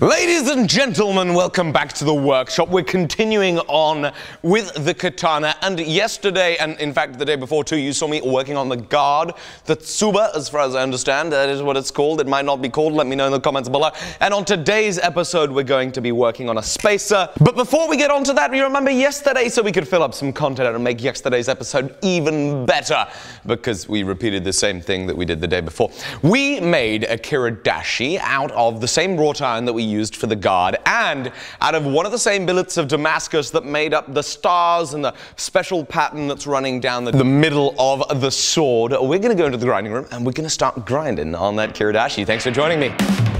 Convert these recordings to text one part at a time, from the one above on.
Ladies and gentlemen, welcome back to the workshop. We're continuing on with the katana. And yesterday, and in fact the day before too, you saw me working on the guard, the tsuba, as far as I understand. That is what it's called. It might not be called. Let me know in the comments below. And on today's episode, we're going to be working on a spacer. But before we get on to that, you remember yesterday, so we could fill up some content and make yesterday's episode even better, because we repeated the same thing that we did the day before. We made a kiridashi out of the same wrought iron that we used for the guard, and out of one of the same billets of Damascus that made up the stars and the special pattern that's running down the, the middle of the sword, we're going to go into the grinding room and we're going to start grinding on that Kiridashi. Thanks for joining me.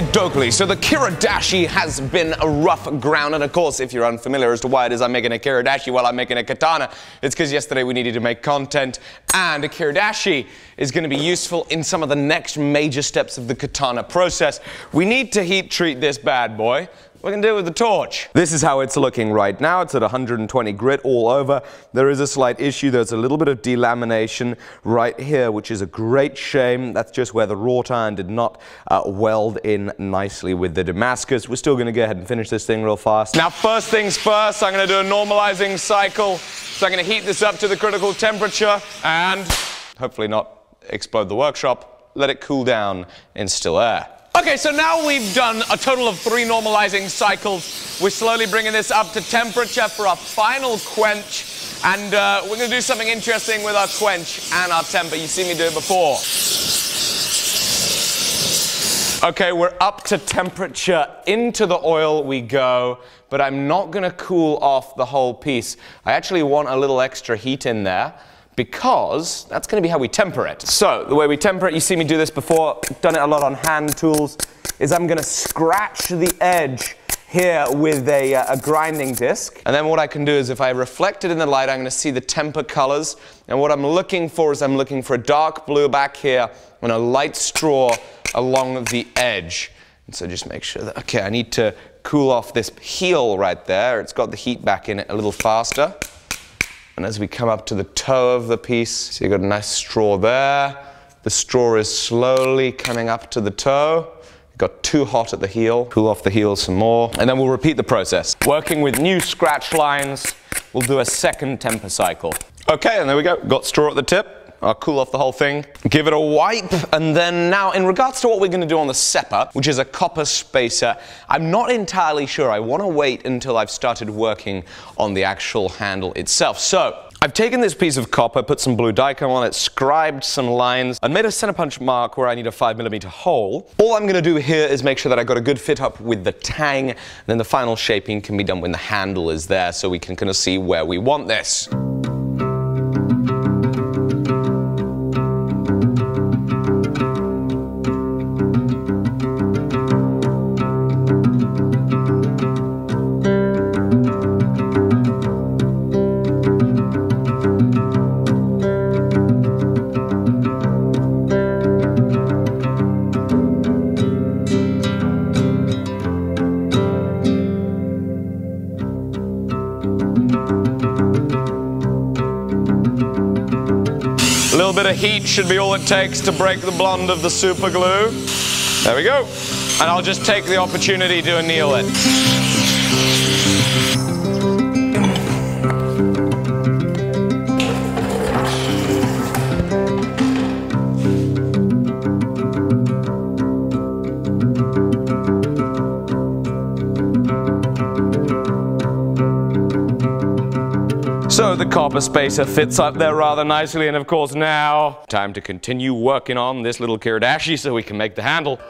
So the Kiridashi has been a rough ground, and of course, if you're unfamiliar as to why it is I'm making a Kiridashi while I'm making a katana, it's because yesterday we needed to make content, and a Kiridashi is going to be useful in some of the next major steps of the katana process. We need to heat treat this bad boy. We can do it with the torch. This is how it's looking right now. It's at 120 grit all over. There is a slight issue. There's a little bit of delamination right here, which is a great shame. That's just where the wrought iron did not uh, weld in nicely with the Damascus. We're still going to go ahead and finish this thing real fast. Now, first things first, I'm going to do a normalizing cycle. So I'm going to heat this up to the critical temperature and hopefully not explode the workshop. Let it cool down in still air. Okay, so now we've done a total of three normalizing cycles. We're slowly bringing this up to temperature for our final quench. And uh, we're going to do something interesting with our quench and our temper. You've seen me do it before. Okay, we're up to temperature. Into the oil we go, but I'm not to cool off the whole piece. I actually want a little extra heat in there because that's going to be how we temper it. So, the way we temper it, you see me do this before, done it a lot on hand tools, is I'm going to scratch the edge here with a, uh, a grinding disc. And then what I can do is if I reflect it in the light, I'm going to see the temper colors. And what I'm looking for is I'm looking for a dark blue back here and a light straw along the edge. And so just make sure that, okay, I need to cool off this heel right there. It's got the heat back in it a little faster. And as we come up to the toe of the piece, so you've got a nice straw there. The straw is slowly coming up to the toe. It got too hot at the heel. Cool off the heel some more. And then we'll repeat the process. Working with new scratch lines, we'll do a second temper cycle. Okay, and there we go. Got straw at the tip. I'll cool off the whole thing, give it a wipe, and then now in regards to what we're going to do on the seppa, which is a copper spacer, I'm not entirely sure. I want to wait until I've started working on the actual handle itself. So, I've taken this piece of copper, put some blue Dykem on it, scribed some lines, and made a center punch mark where I need a 5mm hole. All I'm going to do here is make sure that I got a good fit up with the tang, and then the final shaping can be done when the handle is there so we can kind of see where we want this. Should be all it takes to break the blonde of the super glue. There we go. And I'll just take the opportunity to anneal it. Copper spacer fits up there rather nicely. And of course now, time to continue working on this little Kiridashi so we can make the handle.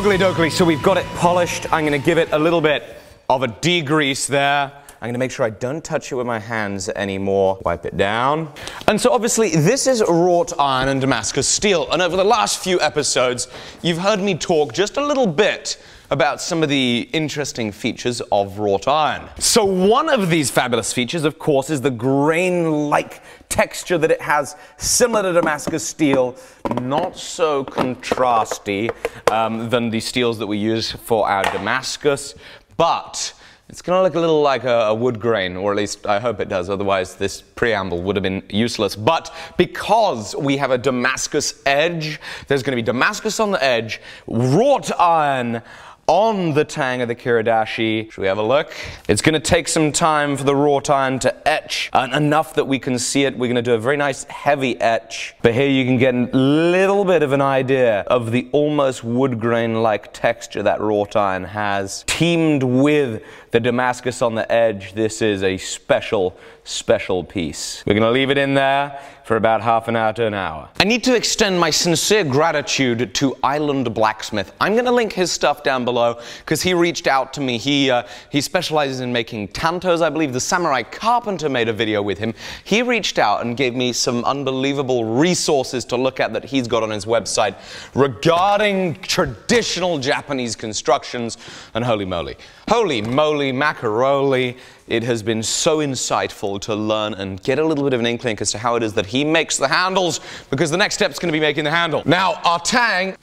Ugly dokley, so we've got it polished. I'm gonna give it a little bit of a degrease there. I'm gonna make sure I don't touch it with my hands anymore. Wipe it down. And so obviously this is wrought iron and Damascus steel. And over the last few episodes, you've heard me talk just a little bit about some of the interesting features of wrought iron. So one of these fabulous features, of course, is the grain-like texture that it has, similar to Damascus steel, not so contrasty um, than the steels that we use for our Damascus, but it's going to look a little like a, a wood grain, or at least I hope it does. Otherwise, this preamble would have been useless. But because we have a Damascus edge, there's going to be Damascus on the edge, wrought iron on the tang of the Kiridashi. Should we have a look? It's to take some time for the wrought iron to etch uh, enough that we can see it. We're to do a very nice heavy etch. But here you can get a little bit of an idea of the almost wood grain like texture that wrought iron has. Teamed with the Damascus on the edge, this is a special, special piece. We're to leave it in there for about half an hour to an hour. I need to extend my sincere gratitude to Island Blacksmith. I'm to link his stuff down below because he reached out to me. He, uh, he specializes in making tantos, I believe. The Samurai Carpenter made a video with him. He reached out and gave me some unbelievable resources to look at that he's got on his website regarding traditional Japanese constructions. And holy moly, holy moly, macaroli. It has been so insightful to learn and get a little bit of an inkling as to how it is that he makes the handles, because the next step is going to be making the handle. Now, our tang.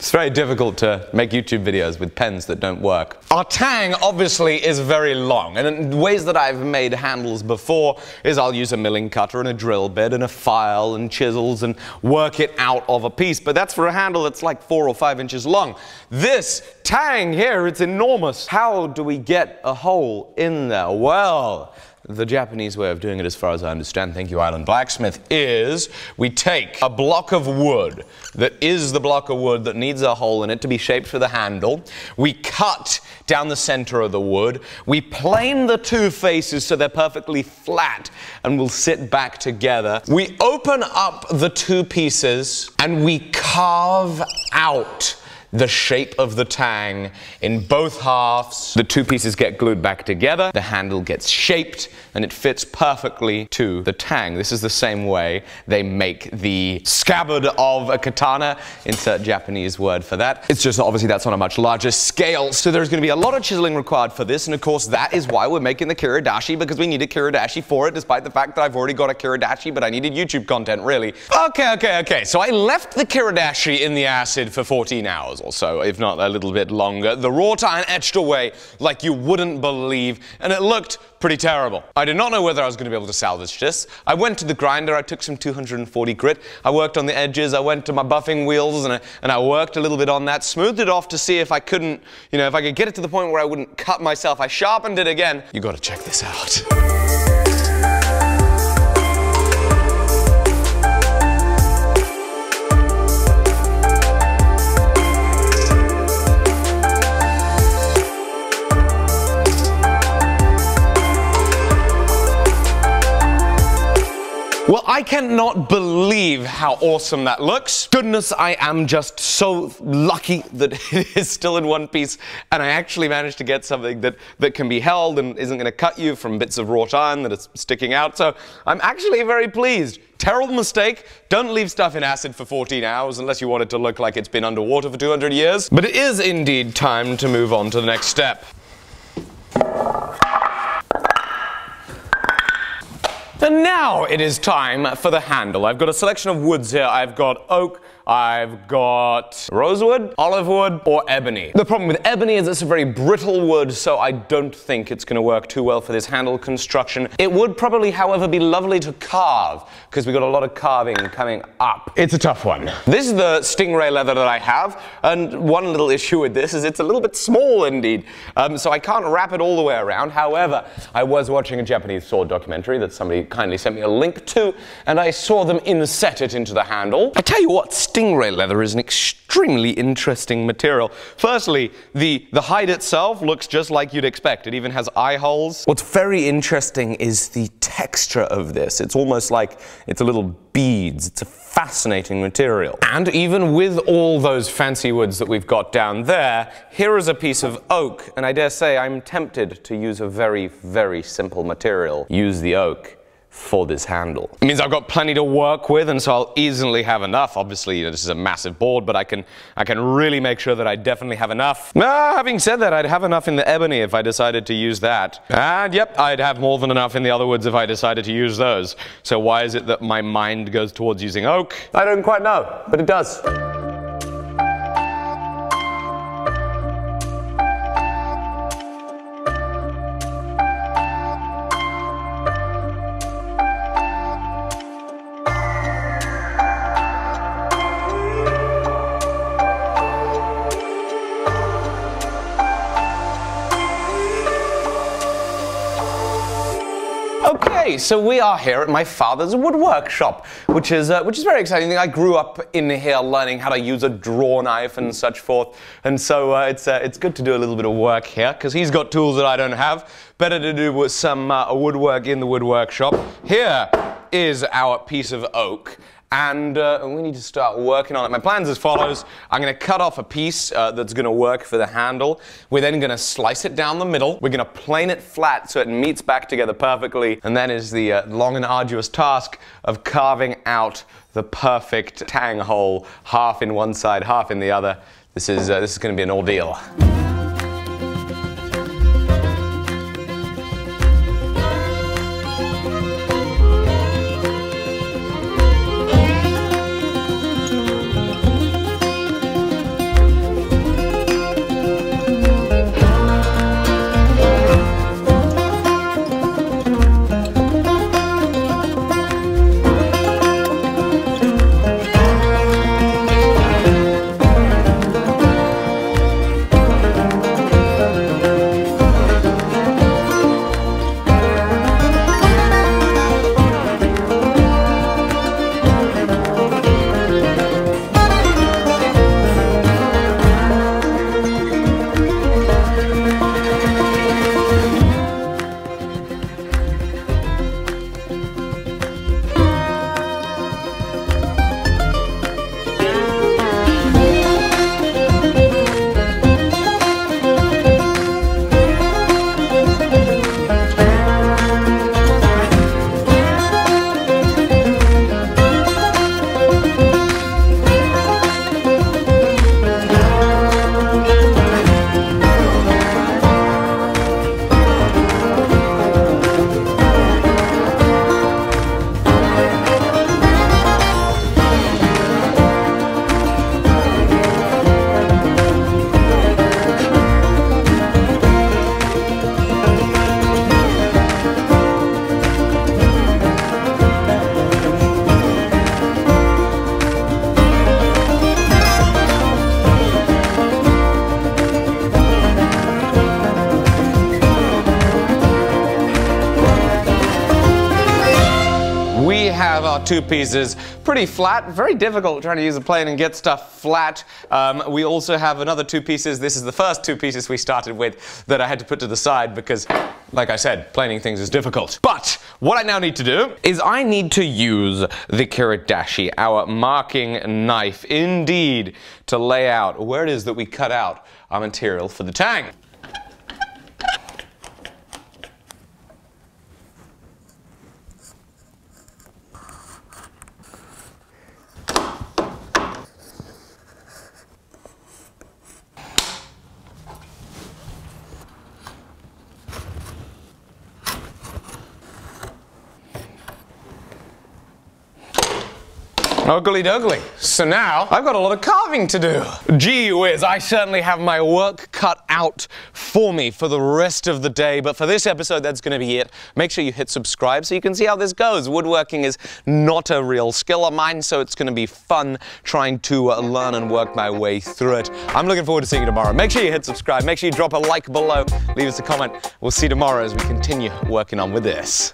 It's very difficult to make YouTube videos with pens that don't work. Our tang obviously is very long, and in ways that I've made handles before is I'll use a milling cutter and a drill bit and a file and chisels and work it out of a piece, but that's for a handle that's like four or five inches long. This tang here, it's enormous. How do we get a hole in there? Well, the Japanese way of doing it, as far as I understand, thank you, Island Blacksmith, is we take a block of wood that is the block of wood that needs a hole in it to be shaped for the handle. We cut down the center of the wood. We plane the two faces so they're perfectly flat and will sit back together. We open up the two pieces and we carve out the shape of the tang in both halves. The two pieces get glued back together, the handle gets shaped, and it fits perfectly to the tang. This is the same way they make the scabbard of a katana. Insert Japanese word for that. It's just obviously that's on a much larger scale, so there's going to be a lot of chiseling required for this, and of course that is why we're making the kiridashi because we need a kiridashi for it, despite the fact that I've already got a kiridashi, but I needed YouTube content, really. Okay, okay, okay. So I left the kiridashi in the acid for 14 hours or so, if not a little bit longer. The wrought iron etched away like you wouldn't believe, and it looked pretty terrible. I did not know whether I was going to be able to salvage this. I went to the grinder, I took some 240 grit, I worked on the edges, I went to my buffing wheels, and I, and I worked a little bit on that, smoothed it off to see if I couldn't, you know, if I could get it to the point where I wouldn't cut myself. I sharpened it again. You gotta check this out. I cannot believe how awesome that looks. Goodness, I am just so lucky that it is still in one piece and I actually managed to get something that, that can be held and isn't going to cut you from bits of wrought iron that are sticking out. So I'm actually very pleased. Terrible mistake. Don't leave stuff in acid for 14 hours unless you want it to look like it's been underwater for 200 years. But it is indeed time to move on to the next step. And now it is time for the handle. I've got a selection of woods here. I've got oak, I've got rosewood, olive wood, or ebony. The problem with ebony is it's a very brittle wood, so I don't think it's going to work too well for this handle construction. It would probably, however, be lovely to carve, because we've got a lot of carving coming up. It's a tough one. This is the stingray leather that I have, and one little issue with this is it's a little bit small indeed, um, so I can't wrap it all the way around. However, I was watching a Japanese sword documentary that somebody kindly sent me a link to, and I saw them inset it into the handle. I tell you what, stingray leather is an extremely interesting material. Firstly, the, the hide itself looks just like you'd expect. It even has eye holes. What's very interesting is the texture of this. It's almost like it's a little beads. It's a fascinating material. And even with all those fancy woods that we've got down there, here is a piece of oak, and I dare say I'm tempted to use a very, very simple material. Use the oak for this handle. It means I've got plenty to work with and so I'll easily have enough. Obviously, you know, this is a massive board, but I can I can really make sure that I definitely have enough. Ah, having said that, I'd have enough in the ebony if I decided to use that. And yep, I'd have more than enough in the other woods if I decided to use those. So why is it that my mind goes towards using oak? I don't quite know, but it does. So we are here at my father's woodwork shop, which is uh, which is very exciting. I grew up in here learning how to use a draw knife and such forth, and so uh, it's uh, it's good to do a little bit of work here because he's got tools that I don't have. Better to do with some uh, woodwork in the woodwork shop. Here is our piece of oak and uh, we need to start working on it. My plan's as follows. I'm going to cut off a piece uh, that's going to work for the handle. We're then going to slice it down the middle. We're going to plane it flat so it meets back together perfectly. And then is the uh, long and arduous task of carving out the perfect tang hole, half in one side, half in the other. This is, uh, this is going to be an ordeal. Two pieces pretty flat. Very difficult trying to use a plane and get stuff flat. Um, we also have another two pieces. This is the first two pieces we started with that I had to put to the side because, like I said, planing things is difficult. But what I now need to do is I need to use the Kiridashi, our marking knife, indeed, to lay out where it is that we cut out our material for the tang. Ugly dougly. So now I've got a lot of carving to do. Gee whiz, I certainly have my work cut out for me for the rest of the day. But for this episode, that's going to be it. Make sure you hit subscribe so you can see how this goes. Woodworking is not a real skill of mine, so it's going to be fun trying to uh, learn and work my way through it. I'm looking forward to seeing you tomorrow. Make sure you hit subscribe. Make sure you drop a like below. Leave us a comment. We'll see you tomorrow as we continue working on with this.